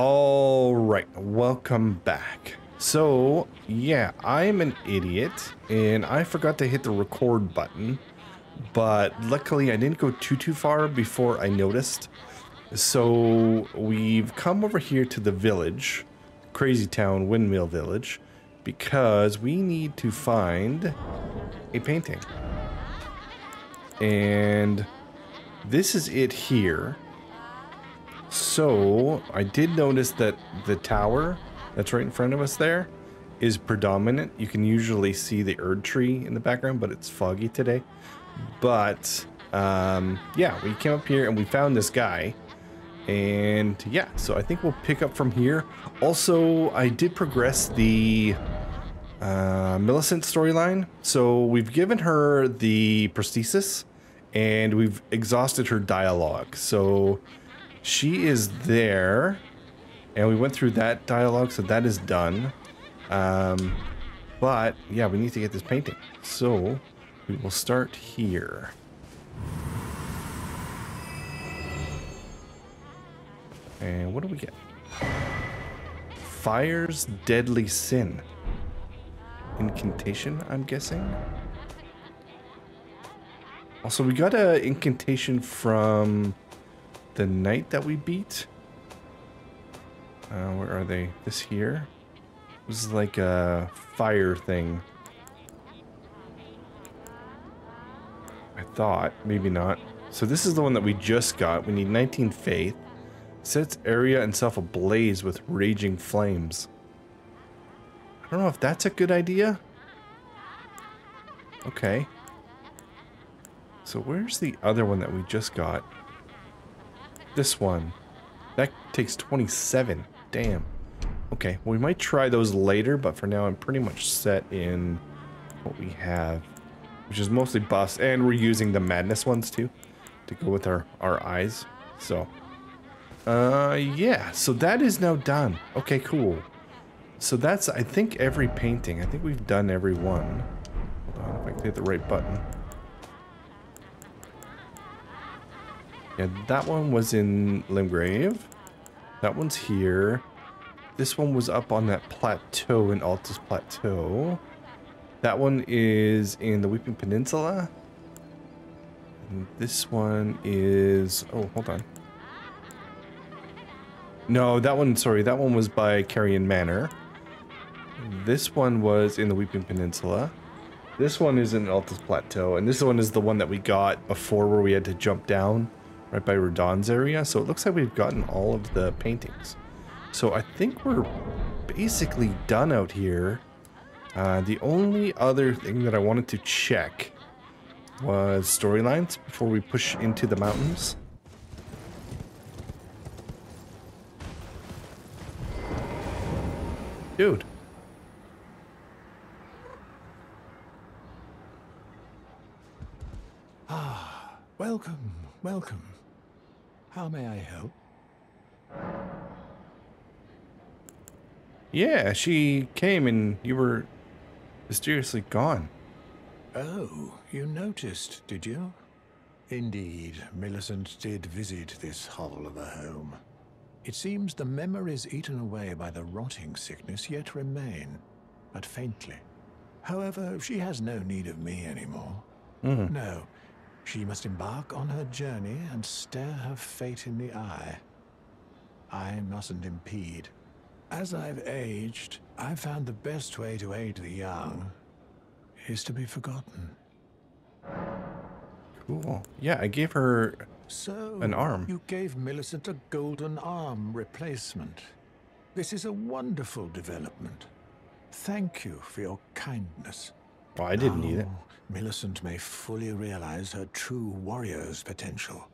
All right, welcome back. So, yeah, I'm an idiot and I forgot to hit the record button, but luckily I didn't go too too far before I noticed. So, we've come over here to the village, Crazy Town Windmill Village, because we need to find a painting. And this is it here. So, I did notice that the tower that's right in front of us there is predominant. You can usually see the Erd tree in the background, but it's foggy today. But, um, yeah, we came up here and we found this guy. And yeah, so I think we'll pick up from here. Also, I did progress the uh, Millicent storyline. So we've given her the prosthesis and we've exhausted her dialogue. So she is there, and we went through that dialogue, so that is done. Um, but yeah, we need to get this painting. So we will start here. And what do we get? Fire's deadly sin. Incantation, I'm guessing. Also, we got an incantation from the knight that we beat. Uh, where are they? This here? This is like a fire thing. I thought, maybe not. So this is the one that we just got. We need 19 faith. Sets area and self ablaze with raging flames. I don't know if that's a good idea. Okay. So where's the other one that we just got? This one. That takes 27. Damn. Okay, well, we might try those later, but for now I'm pretty much set in what we have. Which is mostly buffs, and we're using the madness ones too. To go with our, our eyes. So. Uh, yeah. So that is now done. Okay, cool. So that's, I think, every painting. I think we've done every one. Hold on, if I can hit the right button. Yeah, that one was in Limgrave. That one's here. This one was up on that plateau in Altus Plateau. That one is in the Weeping Peninsula. And this one is... Oh, hold on. No, that one, sorry, that one was by Caria Manor. This one was in the Weeping Peninsula. This one is in Altus Plateau, and this one is the one that we got before where we had to jump down right by Radahn's area. So it looks like we've gotten all of the paintings. So I think we're basically done out here. Uh, the only other thing that I wanted to check was storylines before we push into the mountains. Dude. Ah, welcome, welcome. How may I help? Yeah, she came and you were mysteriously gone. Oh, you noticed, did you? Indeed, Millicent did visit this hovel of a home. It seems the memories eaten away by the rotting sickness yet remain, but faintly. However, she has no need of me anymore. Mm. No, she must embark on her journey and stare her fate in the eye. I mustn't impede. As I've aged, I've found the best way to aid the young is to be forgotten. Cool. Yeah, I gave her So, An arm. you gave Millicent a golden arm replacement. This is a wonderful development. Thank you for your kindness. Well, I didn't need it. Millicent may fully realize her true warrior's potential,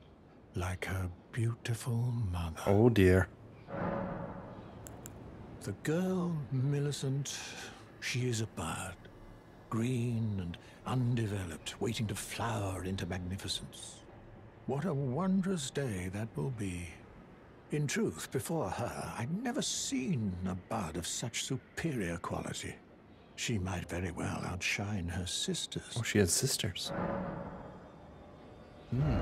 like her beautiful mother. Oh dear. The girl, Millicent, she is a bud. Green and undeveloped, waiting to flower into magnificence. What a wondrous day that will be. In truth, before her, I'd never seen a bud of such superior quality. She might very well outshine her sisters. Oh, she had sisters. Hmm.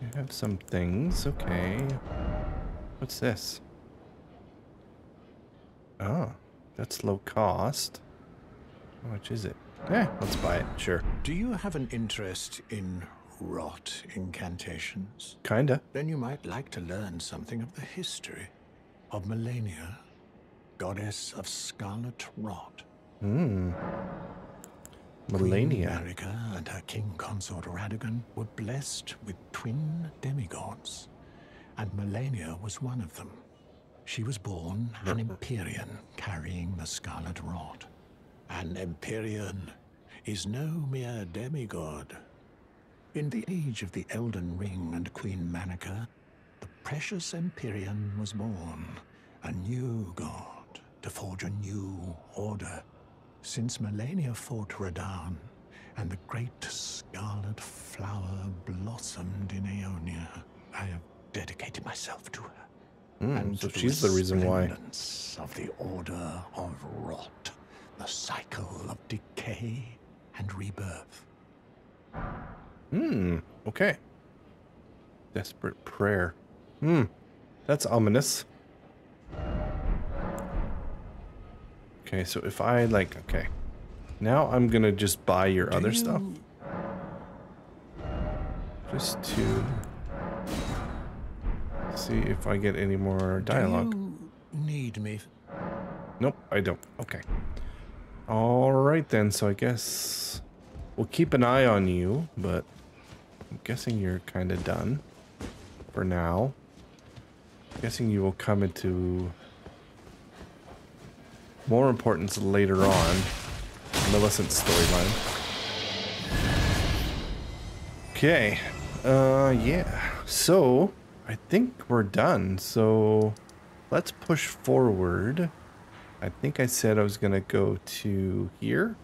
I have some things. Okay. What's this? Oh, that's low cost. How much is it? Yeah, let's buy it. Sure. Do you have an interest in rot incantations? Kinda. Then you might like to learn something of the history of Malenia, goddess of scarlet rot. Hmm. Malenia. Marika and her king consort Radagon were blessed with twin demigods, and Malenia was one of them. She was born an Empyrean carrying the scarlet rot. An Empyrean is no mere demigod. In the age of the Elden Ring and Queen Marika, the precious Empyrean was born, a new god to forge a new order. Since Malenia fought Radahn, and the great scarlet flower blossomed in Aeonia, I have dedicated myself to her. Hmm, and so she's the reason why. of the order of rot, the cycle of decay and rebirth. Hmm. Okay. Desperate prayer. Hmm. That's ominous. Okay, so if I like, okay. Now I'm gonna just buy your Do other stuff. Just to see if I get any more dialogue. Do you need me? Nope, I don't. Okay. Alright then, so I guess we'll keep an eye on you, but I'm guessing you're kind of done for now. guessing you will come into more importance later on. Millicent's storyline. Okay. Uh, yeah. So, I think we're done. So, let's push forward. I think I said I was going to go to here.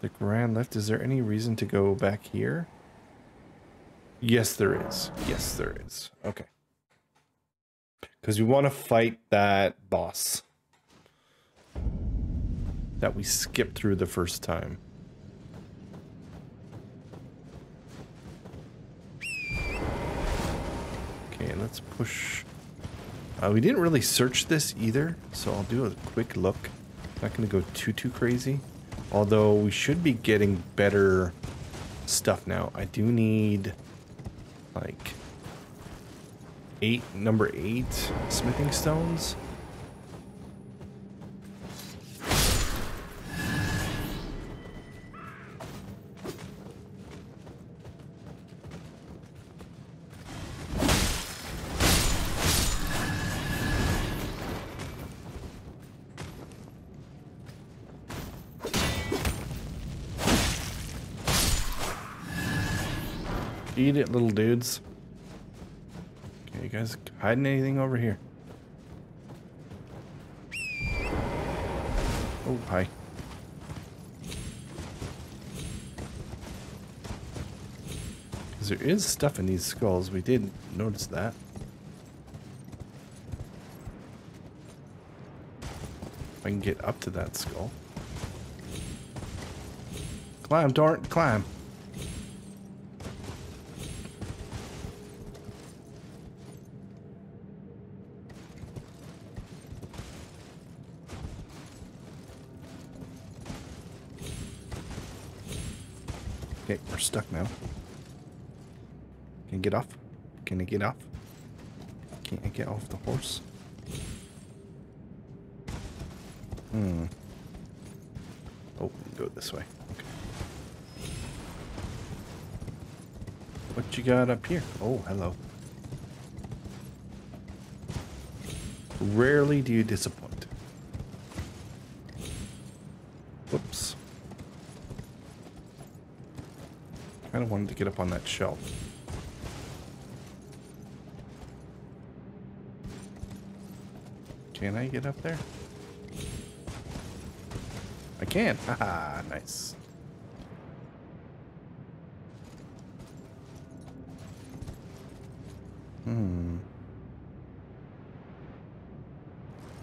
The grand lift. Is there any reason to go back here? Yes, there is. Yes, there is. Okay. Because we want to fight that boss that we skipped through the first time. Okay, let's push. Uh, we didn't really search this either, so I'll do a quick look. Not going to go too, too crazy. Although we should be getting better stuff now. I do need like eight, number eight smithing stones. Little dudes. Okay, you guys hiding anything over here? Oh, hi. Because there is stuff in these skulls. We did notice that. If I can get up to that skull. Climb, Dart, climb. Okay, we're stuck now. Can I get off? Can I get off? Can't I get off the horse? Hmm. Oh, go this way. Okay. What you got up here? Oh, hello. Rarely do you disappoint. Kind of wanted to get up on that shelf. Can I get up there? I can. Haha, nice. Hmm.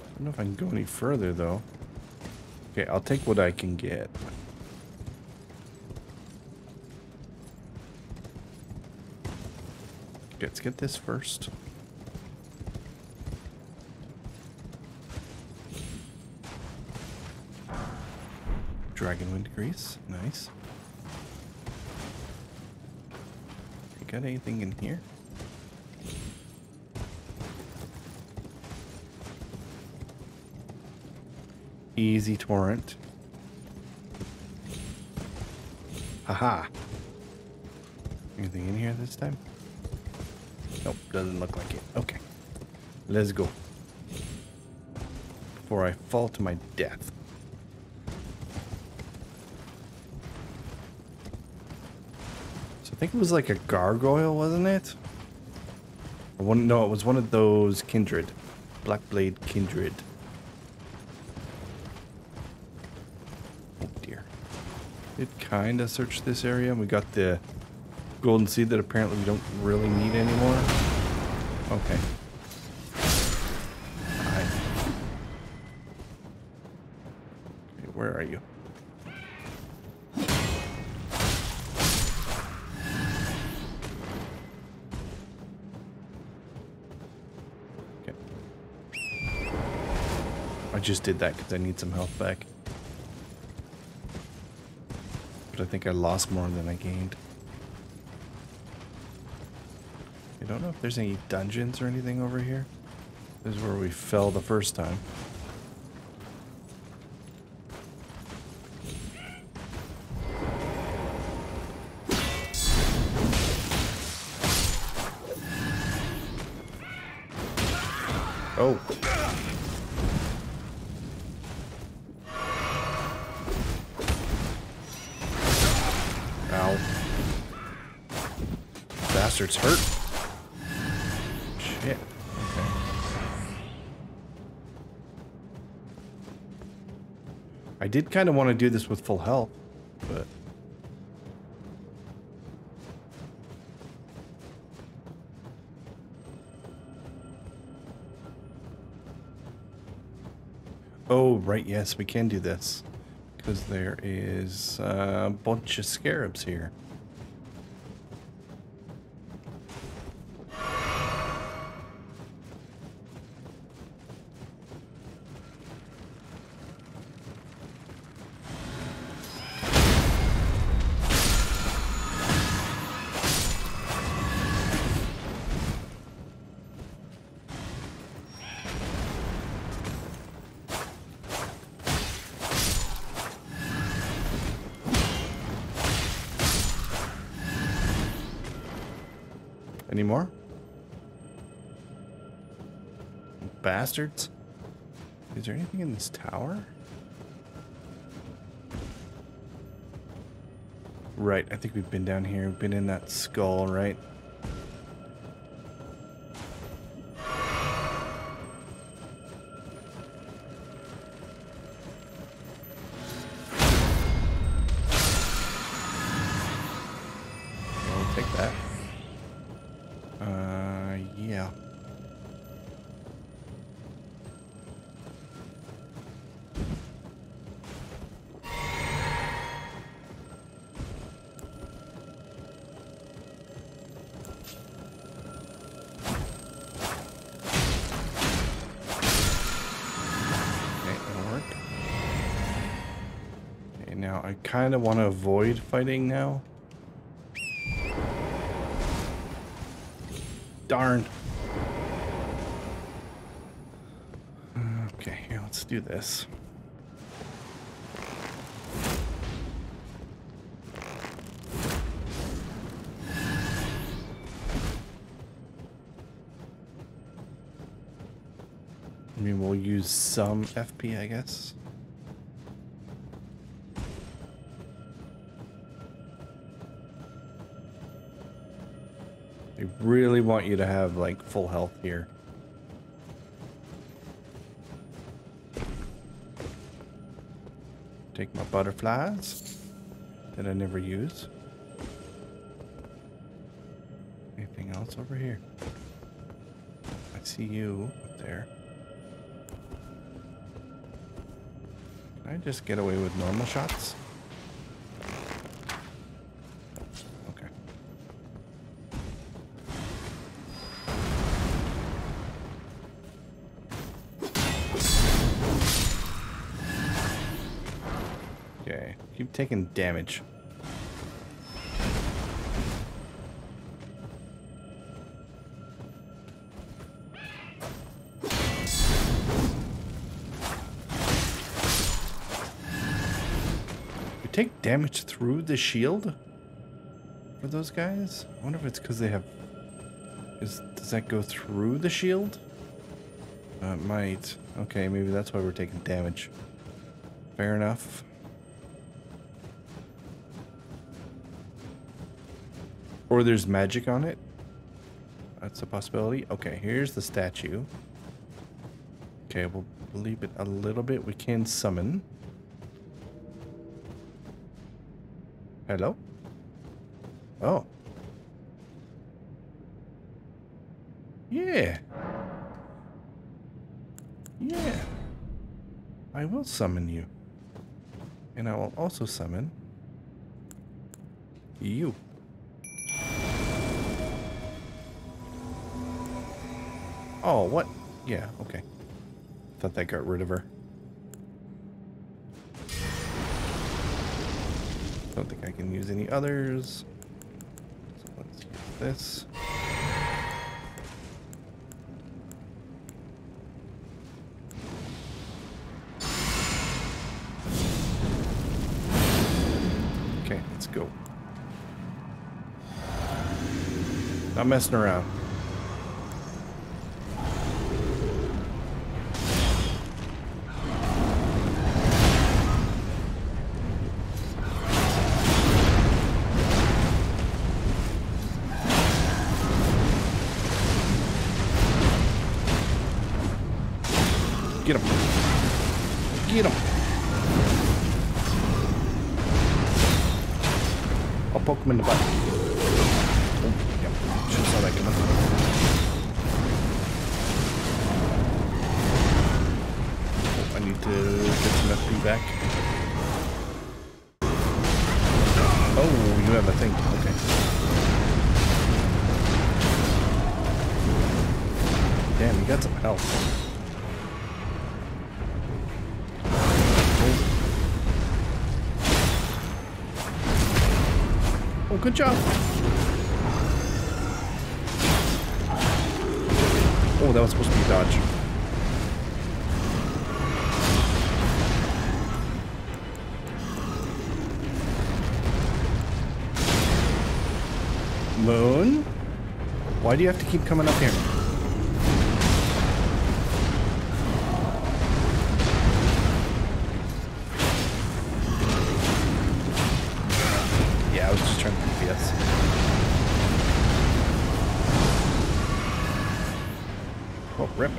I don't know if I can go any further though. Okay, I'll take what I can get. Let's get this first. Dragonwind grease, nice. You got anything in here? Easy torrent. Haha. Anything in here this time? Nope, doesn't look like it. Okay. Let's go. Before I fall to my death. So I think it was like a gargoyle, wasn't it? I wouldn't no, it was one of those kindred. Blackblade kindred. Oh dear. Did kind of search this area. and We got the golden seed that apparently we don't really need anymore. Okay. Okay, where are you? Okay. I just did that because I need some health back. But I think I lost more than I gained. I don't know if there's any dungeons or anything over here. This is where we fell the first time. I did kind of want to do this with full health, but... Oh, right, yes, we can do this. Because there is a bunch of scarabs here. Bastards. Is there anything in this tower? Right, I think we've been down here. We've been in that skull, right? Kind of want to avoid fighting now. Darn. Okay, here, let's do this. I mean, we'll use some FP, I guess. They really want you to have like full health here. Take my butterflies that I never use. Anything else over here? I see you up there. Can I just get away with normal shots? Taking damage. You take damage through the shield for those guys? I wonder if it's because they have... Is Does that go through the shield? Uh, it might. Okay, maybe that's why we're taking damage. Fair enough. Or there's magic on it. That's a possibility. Okay, here's the statue. Okay, we'll leave it a little bit. We can summon. Hello? Oh. Yeah. Yeah. I will summon you. And I will also summon you. Oh, what? Yeah, okay. Thought that got rid of her. Don't think I can use any others. So let's use this. Okay, let's go. Not messing around. Get him. Get him. I'll poke him in the butt. Good job. Oh, that was supposed to be dodge. Moon? Why do you have to keep coming up here? Oh, rip.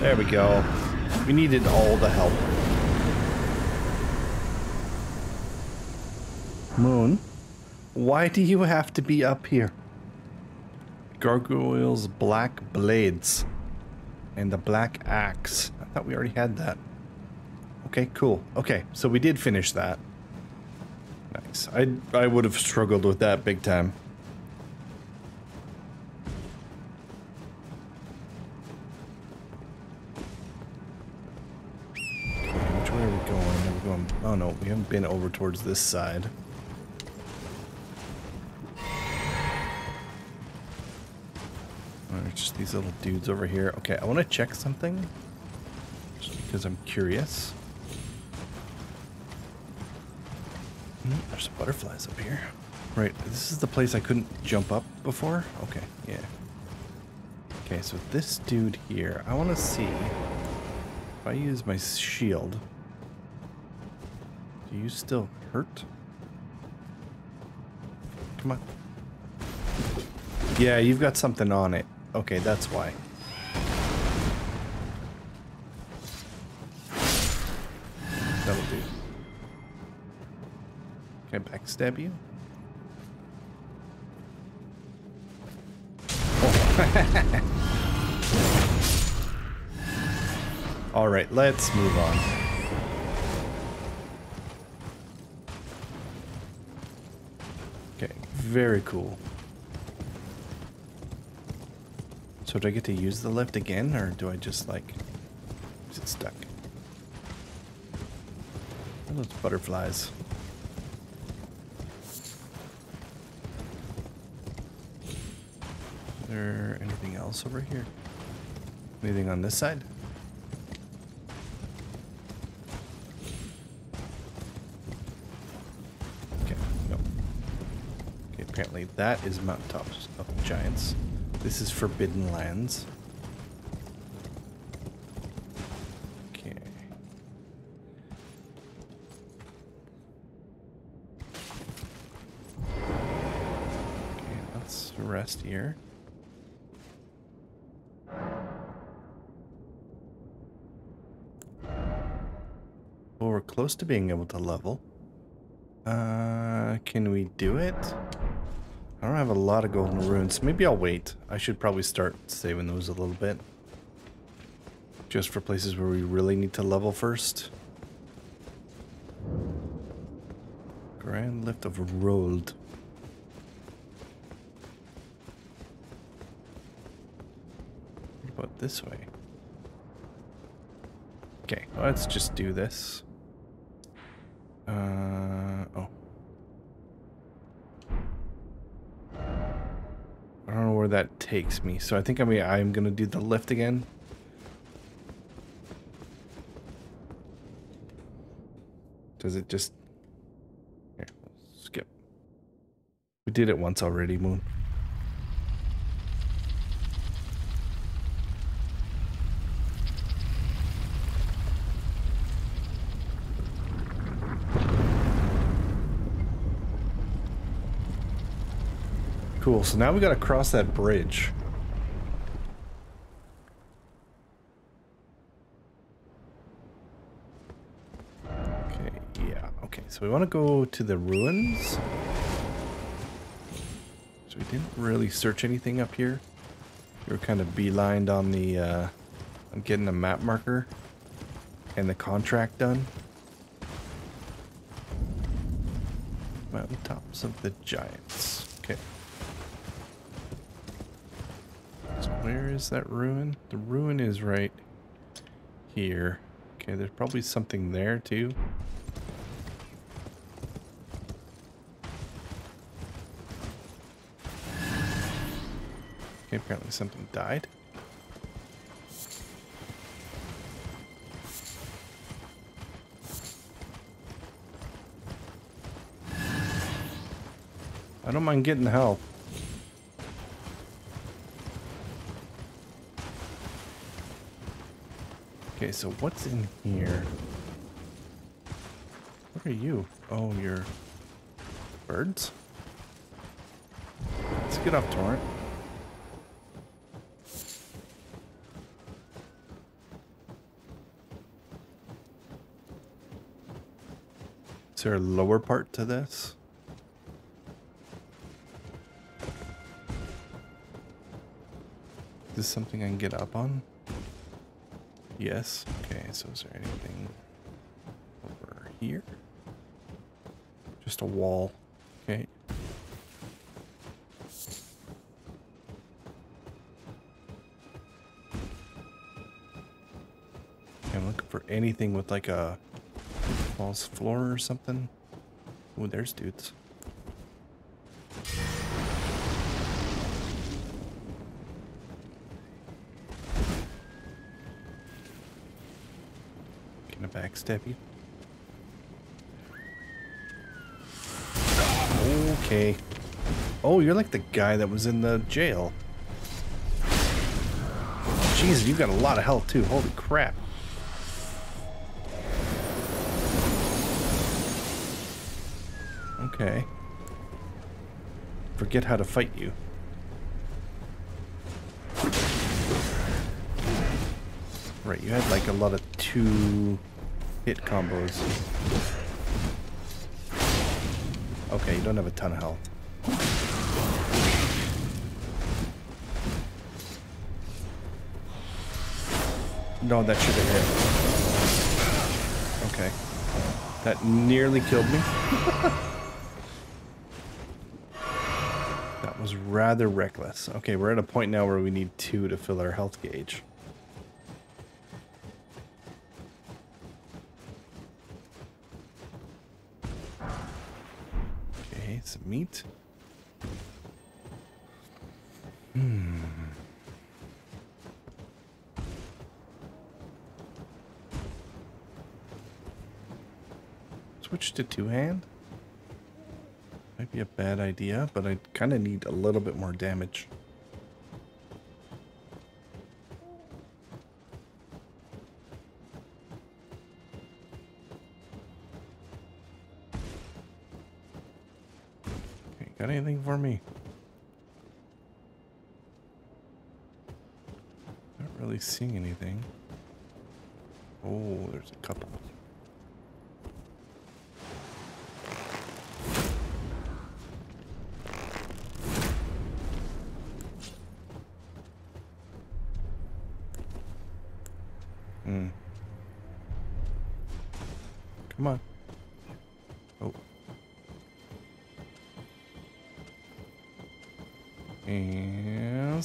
There we go. We needed all the help. Moon, why do you have to be up here? Gargoyle's black blades and the black axe. I thought we already had that. Okay, cool. Okay, so we did finish that. Nice. I I would have struggled with that big time. Which way are we going? Are we going? Oh no, we haven't been over towards this side. Oh, Alright, just these little dudes over here. Okay, I want to check something. Just because I'm curious. Hmm, Hmm, there's some butterflies up here. Right, this is the place I couldn't jump up before? Okay, yeah. Okay, so this dude here, I want to see if I use my shield. Do you still hurt? Come on. Yeah, you've got something on it. Okay, that's why. Backstab you? All right, let's move on. Okay, very cool. So do I get to use the lift again, or do I just like... Is it stuck? Those butterflies. Is there anything else over here? Anything on this side? Okay, no. Okay, apparently that is mountaintops of giants. This is Forbidden Lands. Okay. Okay, let's rest here. Close to being able to level. Uh, can we do it? I don't have a lot of golden runes. Maybe I'll wait. I should probably start saving those a little bit. Just for places where we really need to level first. Grand lift of Rold. What about this way? Okay, let's just do this. Uh, oh. I don't know where that takes me, so I think I'm gonna, I'm gonna do the lift again. Does it just... Here, skip. We did it once already, Moon. Cool, so now we gotta cross that bridge. Okay, yeah, okay, so we wanna go to the ruins. So we didn't really search anything up here. We were kind of beelined on the, uh, getting a map marker and the contract done. Mountain tops of the giants. Okay. So where is that ruin? The ruin is right here. Okay, there's probably something there too. Okay, apparently something died. I don't mind getting help. Okay, so what's in here? What are you? Oh, you're birds? Let's get up, Torrent. Is there a lower part to this? Is this something I can get up on? Yes. Okay, so is there anything over here? Just a wall. Okay. I'm looking for anything with like a false floor or something. Oh, there's dudes. Backstab you? Okay. Oh, you're like the guy that was in the jail. Jeez, you've got a lot of health too. Holy crap. Okay. Forget how to fight you. Right, you had like a lot of two hit combos. Okay, you don't have a ton of health. No, that should have hit. Okay. That nearly killed me. that was rather reckless. Okay, we're at a point now where we need two to fill our health gauge. Okay, some meat. Hmm. Switch to two hand. Might be a bad idea, but I kind of need a little bit more damage. Anything for me? Not really seeing anything. Oh, there's a couple.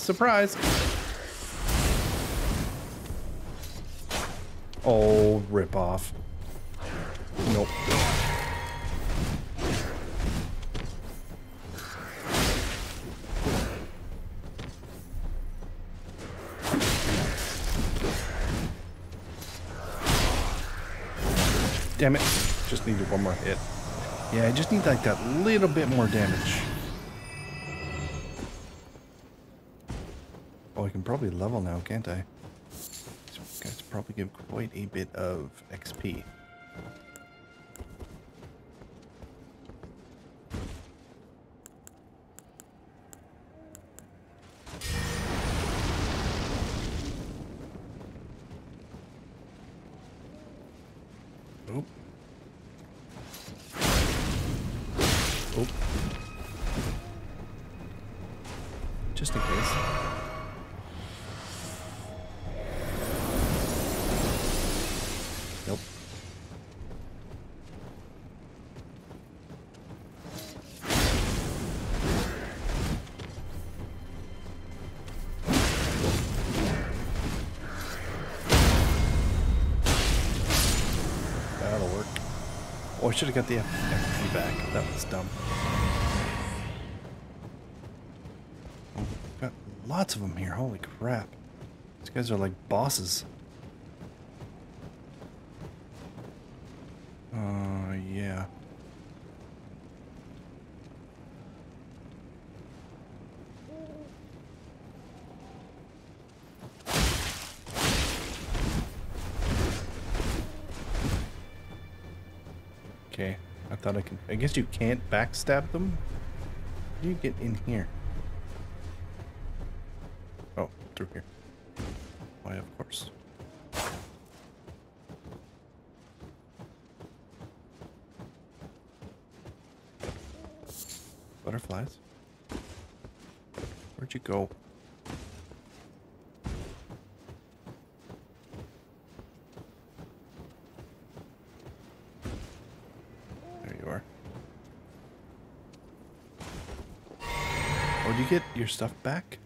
Surprise. Oh, rip off. Nope. Damn it. Just needed one more hit. Yeah, I just need like that little bit more damage. Oh, I can probably level now, can't I? These guys probably give quite a bit of XP. Should have got the FP back. That was dumb. Got lots of them here. Holy crap. These guys are like bosses. Thought I could. I guess you can't backstab them. How do you get in here? Oh, through here. Your stuff back?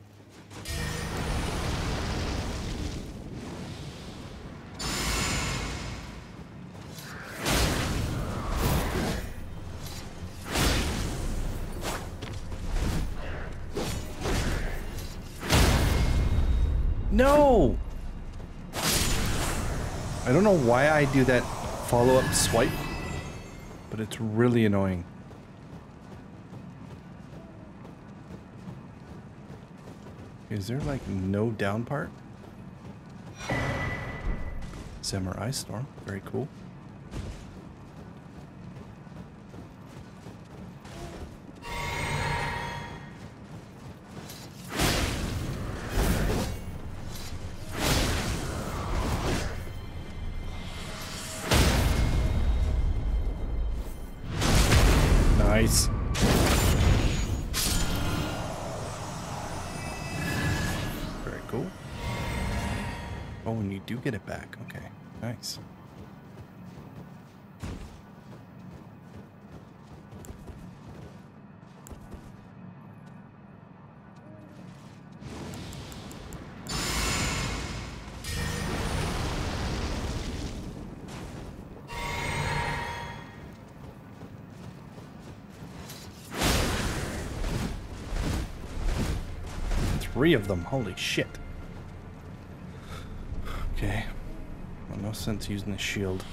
No! I don't know why I do that follow-up swipe, but it's really annoying. Is there like no down part? Samurai Storm, very cool. Three of them. Holy shit. Okay. Well, no sense using the shield.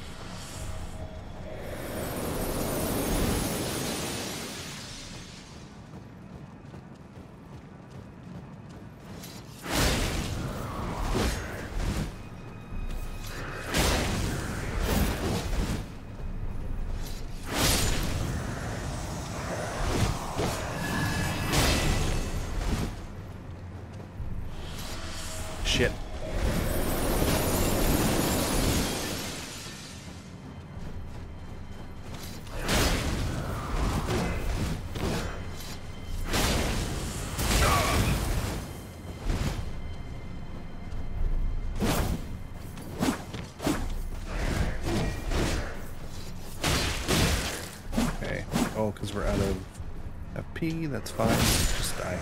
That's fine. Just die.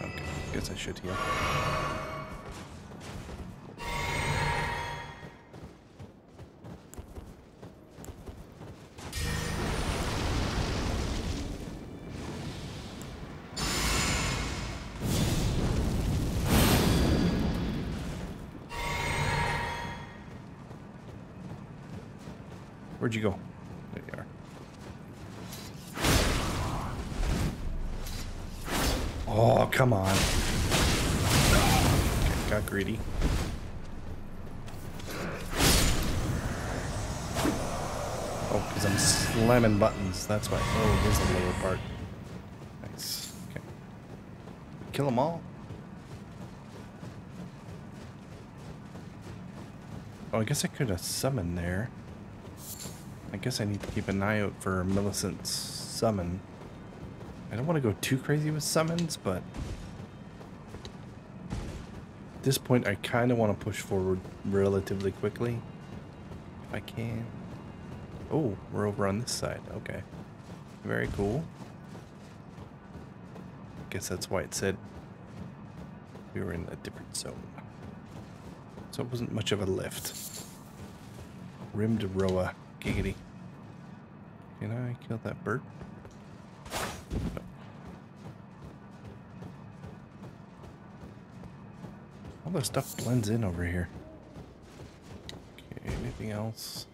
Okay, guess I should heal. Where'd you go? Come on. Okay, got greedy. Oh, because I'm slamming buttons. That's why. Oh, here's the lower part. Nice. Okay. Kill them all? Oh, I guess I could have summoned there. I guess I need to keep an eye out for Millicent's summon. I don't want to go too crazy with summons, but at this point I kind of want to push forward relatively quickly if I can. Oh, we're over on this side. Okay. Very cool. I guess that's why it said we were in a different zone. So it wasn't much of a lift. Rimed Rowa. Giggity. Can I kill that bird? All the stuff blends in over here. Okay, anything else?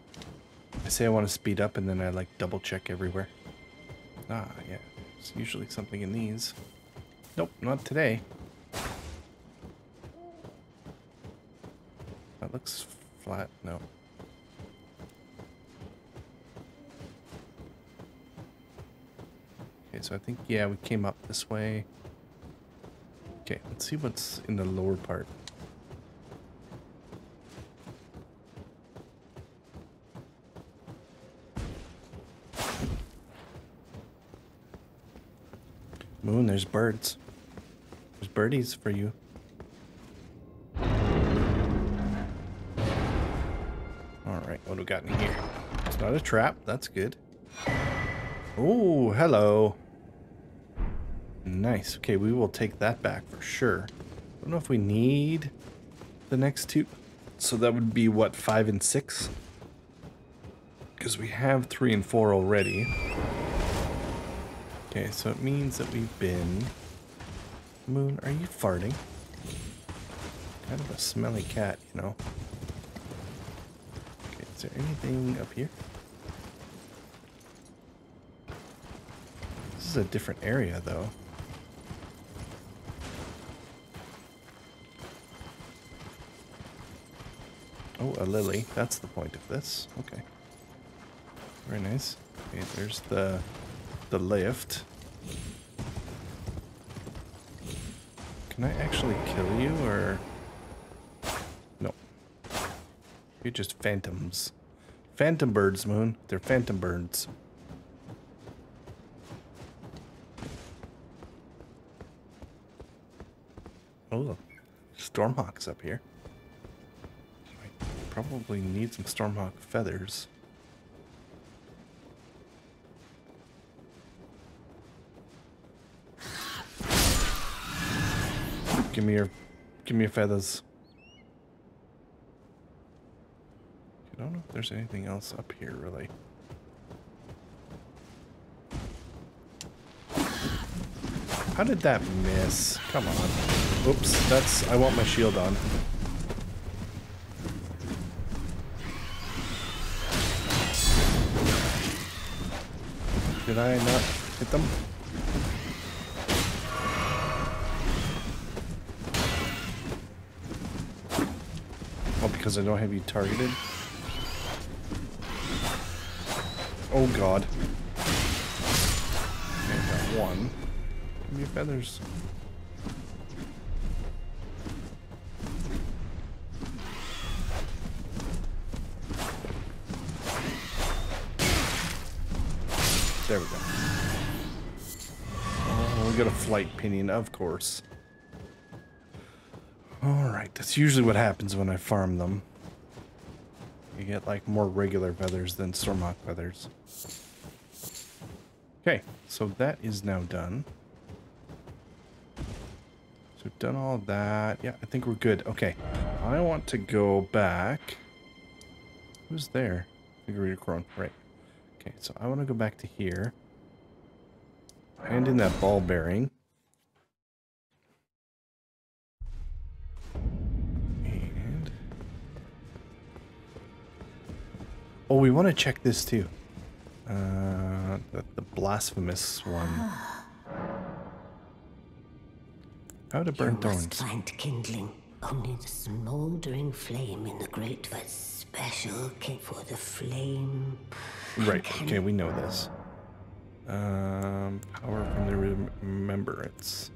I say I want to speed up and then I like double check everywhere. Ah, yeah. There's usually something in these. Nope, not today. That looks flat. No. Okay, so I think, yeah, we came up this way. Okay, let's see what's in the lower part. There's birds. There's birdies for you. Alright, what do we got in here? It's not a trap, that's good. Oh, hello. Nice. Okay, we will take that back for sure. I don't know if we need the next two. So that would be what, five and six? Because we have three and four already. Okay, so it means that we've been... Moon, are you farting? Kind of a smelly cat, you know. Okay, is there anything up here? This is a different area, though. Oh, a lily. That's the point of this. Okay. Very nice. Okay, there's the the lift. Can I actually kill you, or... No. You're just phantoms. Phantom birds, Moon. They're phantom birds. Oh, Stormhawk's up here. I probably need some Stormhawk feathers. Give me your, give me your feathers. I don't know if there's anything else up here, really. How did that miss? Come on. Oops, that's... I want my shield on. Did I not hit them? Because I don't have you targeted? Oh god. Okay, got one. Give me feathers. There we go. Oh, we got a flight pinion, of course. Alright, that's usually what happens when I farm them. You get like more regular feathers than Stormhawk feathers. Okay, so that is now done. So we've done all that. Yeah, I think we're good. Okay, I want to go back. Who's there? Figure Crone, right. Okay, so I want to go back to here. Hand in that bell bearing. Oh, we want to check this too. Uh, the, the blasphemous one. How to burn thorns. find kindling. Only the smoldering flame in the grate was special for the flame. Right. Okay, we know this. Um, power from the rem- remembrance.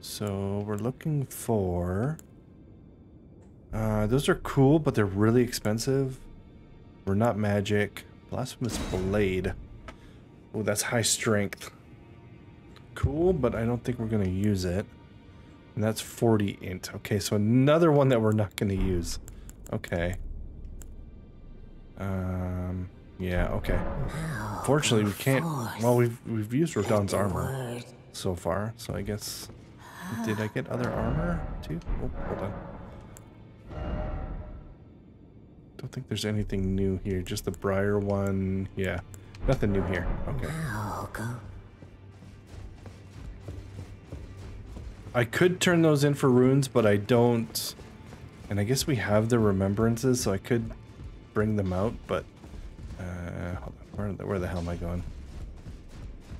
So we're looking for. Uh, those are cool, but they're really expensive. We're not magic. Blasphemous blade. Oh, that's high strength. Cool, but I don't think we're gonna use it. And that's 40 int. Okay, so another one that we're not gonna use. Okay. Um. Yeah. Okay. Fortunately, we can't. Well, we've we've used Radahn's armor so far, so I guess. Did I get other armor too? Oh, hold on. Don't think there's anything new here. Just the Briar one. Yeah, nothing new here. Okay. I could turn those in for runes, but I don't. And I guess we have the remembrances, so I could bring them out, but uh, hold on. Where, where the hell am I going?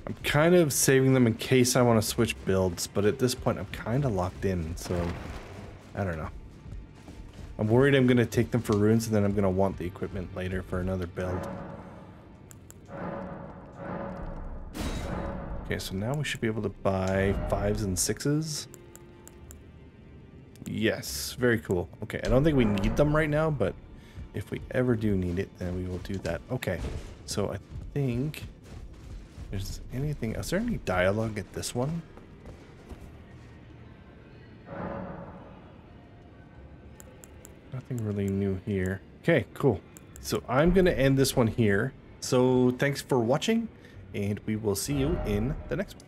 I'm kind of saving them in case I want to switch builds, but at this point I'm kind of locked in, so I don't know. I'm worried I'm going to take them for runes, and then I'm going to want the equipment later for another build. Okay, so now we should be able to buy fives and sixes. Yes, very cool. Okay, I don't think we need them right now, but if we ever do need it, then we will do that. Okay, so I think there's anything. Is there any dialogue at this one? Nothing really new here. Okay, cool. So I'm going to end this one here. So thanks for watching, and we will see you in the next one.